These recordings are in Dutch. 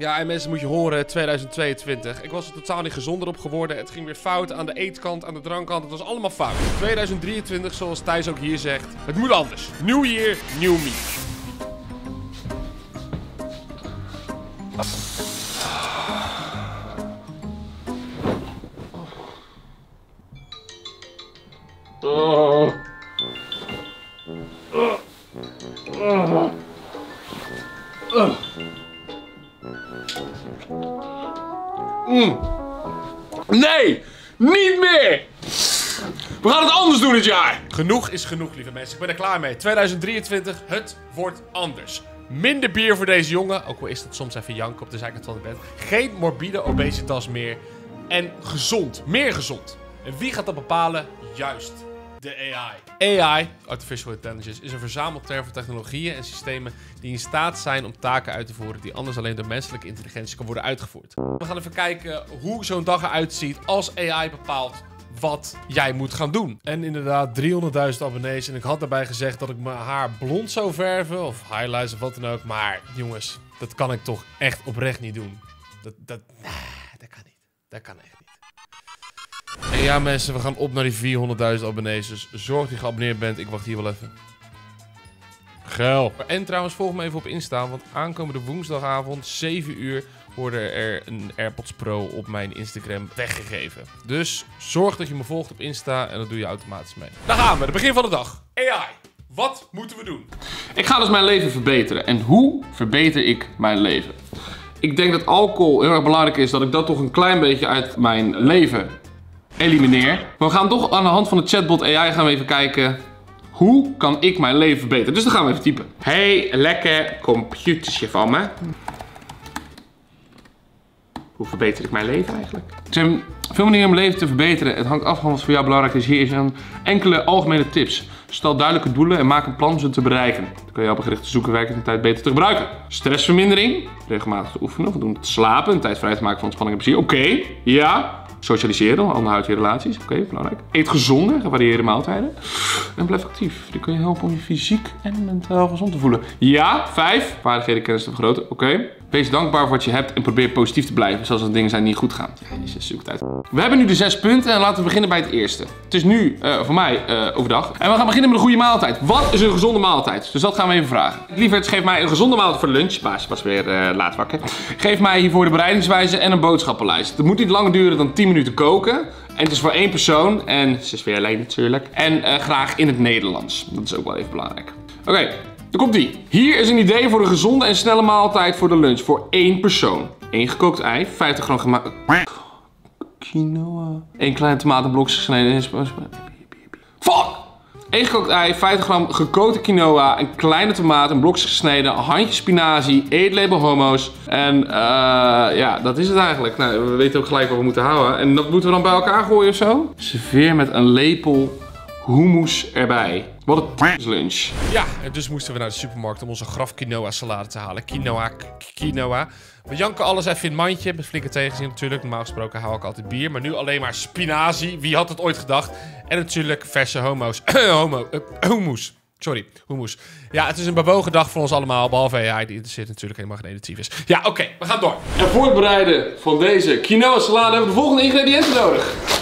Ja, en mensen moet je horen, 2022. Ik was er totaal niet gezonder op geworden. Het ging weer fout aan de eetkant, aan de drankkant. Het was allemaal fout. 2023, zoals Thijs ook hier zegt. Het moet anders. New year, new me. Nee, niet meer! We gaan het anders doen dit jaar! Genoeg is genoeg, lieve mensen. Ik ben er klaar mee. 2023, het wordt anders. Minder bier voor deze jongen, ook al is dat soms even janken op de zijkant van de bed. Geen morbide obesitas meer. En gezond, meer gezond. En wie gaat dat bepalen? Juist de AI. AI, Artificial Intelligence, is een verzamelterm voor technologieën en systemen die in staat zijn om taken uit te voeren die anders alleen door menselijke intelligentie kan worden uitgevoerd. We gaan even kijken hoe zo'n dag eruit ziet als AI bepaalt wat jij moet gaan doen. En inderdaad, 300.000 abonnees. En ik had daarbij gezegd dat ik mijn haar blond zou verven. Of highlights of wat dan ook. Maar jongens, dat kan ik toch echt oprecht niet doen. Dat, dat, nah, dat kan niet. Dat kan echt niet. En ja mensen, we gaan op naar die 400.000 abonnees. Dus zorg dat je geabonneerd bent. Ik wacht hier wel even. Geil. En trouwens, volg me even op Insta. Want aankomende woensdagavond, 7 uur, worden er een AirPods Pro op mijn Instagram weggegeven. Dus zorg dat je me volgt op Insta en dat doe je automatisch mee. Dan gaan we, het begin van de dag. AI. Wat moeten we doen? Ik ga dus mijn leven verbeteren. En hoe verbeter ik mijn leven? Ik denk dat alcohol heel erg belangrijk is dat ik dat toch een klein beetje uit mijn leven elimineer. Maar we gaan toch aan de hand van de chatbot AI gaan we even kijken hoe kan ik mijn leven verbeteren. Dus dan gaan we even typen. Hey, lekker computertje van me. Hoe verbeter ik mijn leven eigenlijk? Er zijn veel manieren om mijn leven te verbeteren. Het hangt af van wat voor jou belangrijk is. Hier zijn enkele algemene tips. Stel duidelijke doelen en maak een plan om ze te bereiken. Dan kun je helpen gericht te zoeken werken en tijd beter te gebruiken. Stressvermindering. Regelmatig te oefenen, voldoende te slapen. Een tijd vrij te maken van ontspanning en plezier. Oké, ja. Socialiseren, je relaties. Oké, belangrijk. Eet gezonde, gevarieerde maaltijden. En blijf actief. Die kun je helpen om je fysiek en mentaal gezond te voelen. Ja, vijf. Vaardigheden, kennis te vergroten. Oké. Wees dankbaar voor wat je hebt en probeer positief te blijven, zelfs als dingen zijn die niet goed gaan. Ja, jezus, zoek het uit. We hebben nu de zes punten en laten we beginnen bij het eerste. Het is nu uh, voor mij uh, overdag. En we gaan beginnen met een goede maaltijd. Wat is een gezonde maaltijd? Dus dat gaan we even vragen. Lieverd, geef mij een gezonde maaltijd voor lunch. Baasje was weer uh, laat wakker. Geef mij hiervoor de bereidingswijze en een boodschappenlijst. Het moet niet langer duren dan 10 minuten koken. En het is voor één persoon. En ze is weer alleen natuurlijk. En graag in het Nederlands. Dat is ook wel even belangrijk. Oké, dan komt die. Hier is een idee voor een gezonde en snelle maaltijd voor de lunch. Voor één persoon. Eén gekookt ei, 50 gram gemaakt... Quinoa. Eén kleine tomatenblokjes gesneden. Fuck! Eén gekookt ei, 50 gram gekookte quinoa, een kleine tomaat, een blokjes gesneden, een handje spinazie, eetlabel homo's. En uh, ja, dat is het eigenlijk. Nou, we weten ook gelijk wat we moeten houden. En dat moeten we dan bij elkaar gooien of zo. Serveer met een lepel hummus erbij. Wat een lunch. Ja, en dus moesten we naar de supermarkt om onze graf quinoa salade te halen. Quinoa, quinoa. We janken alles even in het mandje. Met flinke tegenzin natuurlijk. Normaal gesproken hou ik altijd bier. Maar nu alleen maar spinazie. Wie had het ooit gedacht? En natuurlijk verse homo's. Homo. Uh, hummus. Sorry, hummus. Ja, het is een bewogen dag voor ons allemaal. Behalve AI, die interesseert natuurlijk helemaal geen editief is. Ja, oké, we gaan door. En voor het bereiden van deze quinoa salade hebben we de volgende ingrediënten nodig.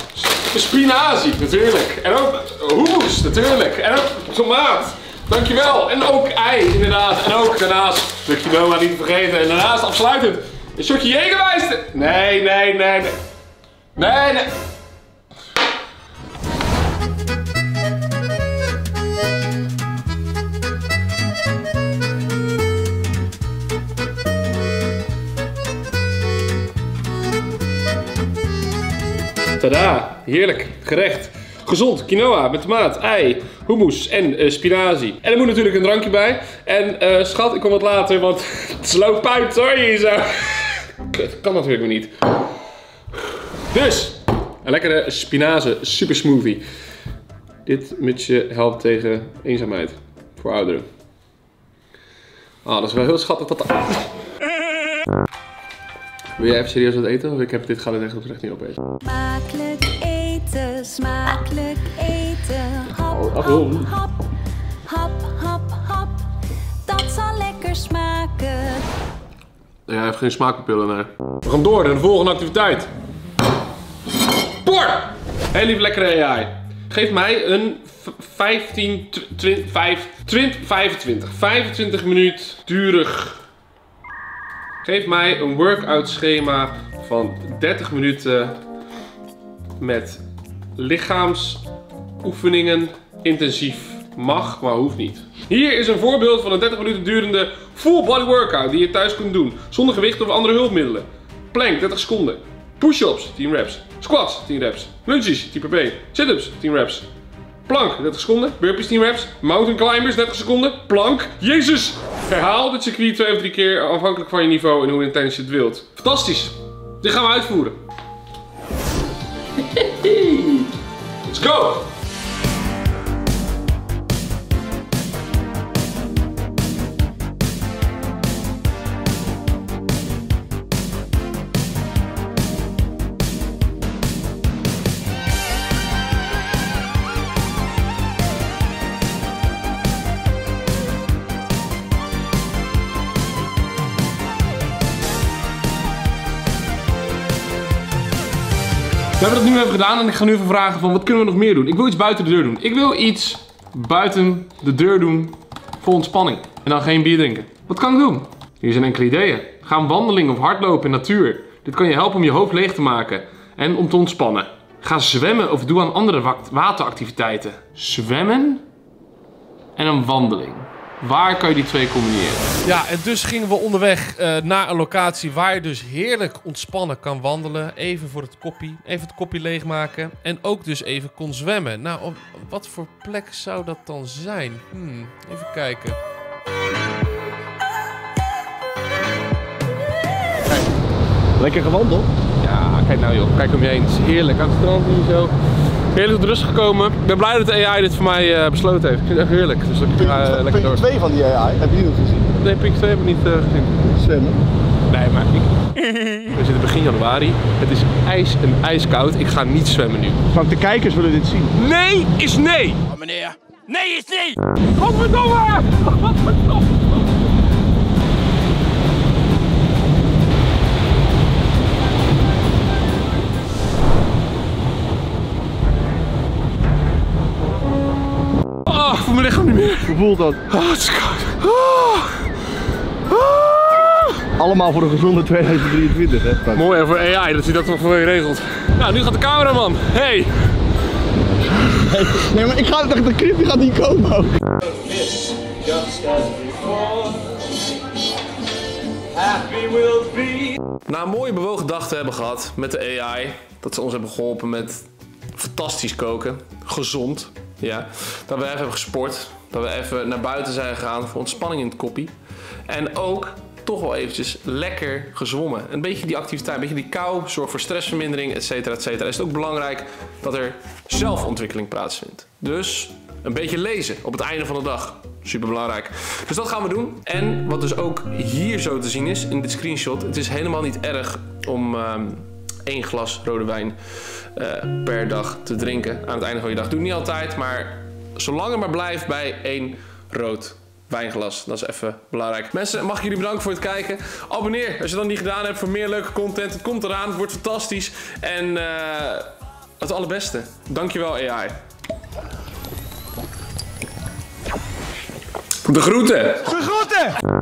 Spinazie, natuurlijk. En ook hummus, natuurlijk. En ook tomaat. Dankjewel. En ook ei, inderdaad. En ook daarnaast, de quinoa niet vergeten. En daarnaast afsluitend, een shotje Jägermeister. Nee, nee, nee, nee. Nee, nee. Tada, heerlijk, gerecht. Gezond, quinoa met tomaat, ei, hummus en uh, spinazie. En er moet natuurlijk een drankje bij. En uh, schat, ik kom wat later, want het loopt uit hoor hier zo. Dat kan natuurlijk weer niet. Dus, een lekkere spinazie super smoothie. Dit mutsje helpt tegen eenzaamheid voor ouderen. Ah, oh, dat is wel heel schattig dat... Wil jij even serieus wat eten? Of ik heb dit, ga dit echt oprecht niet opeten. Smakelijk eten, smakelijk eten. Hap, hap, hap, hap, hap, hap. Dat zal lekker smaken. Ja, hij heeft geen smaakpapillen, nee. We gaan door naar de volgende activiteit. Sport! Heel lief lekkere AI. Geef mij een v- 15, 20, 5, 20, 25, 25 minuut durig. Geef mij een workout schema van 30 minuten met lichaamsoefeningen intensief. Mag, maar hoeft niet. Hier is een voorbeeld van een 30 minuten durende full body workout die je thuis kunt doen. Zonder gewicht of andere hulpmiddelen. Plank 30 seconden. Push-ups 10 reps. Squats 10 reps. Lunges 10 per been. Sit-ups 10 reps. Plank 30 seconden. Burpees 10 reps. Mountain climbers 30 seconden. Plank. Jezus! Herhaal dit circuit twee of drie keer afhankelijk van je niveau en hoe intens je het wilt. Fantastisch! Dit gaan we uitvoeren. Let's go! We hebben dat nu even gedaan en ik ga nu even vragen van wat kunnen we nog meer doen? Ik wil iets buiten de deur doen. Ik wil iets buiten de deur doen voor ontspanning. En dan geen bier drinken. Wat kan ik doen? Hier zijn enkele ideeën. Ga een wandeling of hardlopen in natuur. Dit kan je helpen om je hoofd leeg te maken en om te ontspannen. Ga zwemmen of doe aan andere wa- wateractiviteiten. Zwemmen en een wandeling. Waar kan je die twee combineren? Ja, en dus gingen we onderweg eh, naar een locatie waar je dus heerlijk ontspannen kan wandelen. Even voor het koppie, even het koppie leegmaken. En ook dus even kon zwemmen. Nou, op wat voor plek zou dat dan zijn? Hmm, even kijken. Lekker gewandeld. Ja, kijk nou joh. Kijk om je heen. Het is heerlijk. Aan het strand hier zo. Heerlijk tot rust gekomen. Ik ben blij dat de AI dit voor mij eh, besloten heeft. Ik vind het echt heerlijk. Dus ik ga eh, lekker door. twee van die AI, heb je die nog gezien? Nee, Pink 2 heb ik niet eh, gezien. Zwemmen. Nee, maar ik... We zitten begin januari. Het is ijs en ijskoud. Ik ga niet zwemmen nu. Frank, de kijkers willen dit zien. Nee is nee! meneer. Nee is nee! Godverdomme! Godverdomme! Mijn lichaam niet meer. Hoe voelt dat? Oh, het is koud. Oh. Oh. Allemaal voor een gezonde 2023, hè Frank? Mooi hè, voor AI dat hij dat toch voor je regelt. Nou, nu gaat de cameraman. Hey! Nee, maar ik ga dacht, de clip die gaat niet komen ook. Na een mooie bewogen dag te hebben gehad met de AI, dat ze ons hebben geholpen met fantastisch koken, gezond, ja. Dat we even hebben gesport, dat we even naar buiten zijn gegaan voor ontspanning in het koppie. En ook toch wel eventjes lekker gezwommen. Een beetje die activiteit, een beetje die kou, zorgt voor stressvermindering, et cetera, et cetera. Is het ook belangrijk dat er zelfontwikkeling plaatsvindt. Dus een beetje lezen op het einde van de dag. Super belangrijk. Dus dat gaan we doen. En wat dus ook hier zo te zien is in dit screenshot. Het is helemaal niet erg om ehm, één glas rode wijn eh, per dag te drinken aan het einde van je dag. Doe niet altijd, maar zolang het maar blijft bij één rood wijnglas. Dat is even belangrijk. Mensen, mag jullie bedanken voor het kijken. Abonneer als je dat niet gedaan hebt voor meer leuke content. Het komt eraan, het wordt fantastisch. En eh, het allerbeste. Dankjewel AI. De groeten! Gegroeten!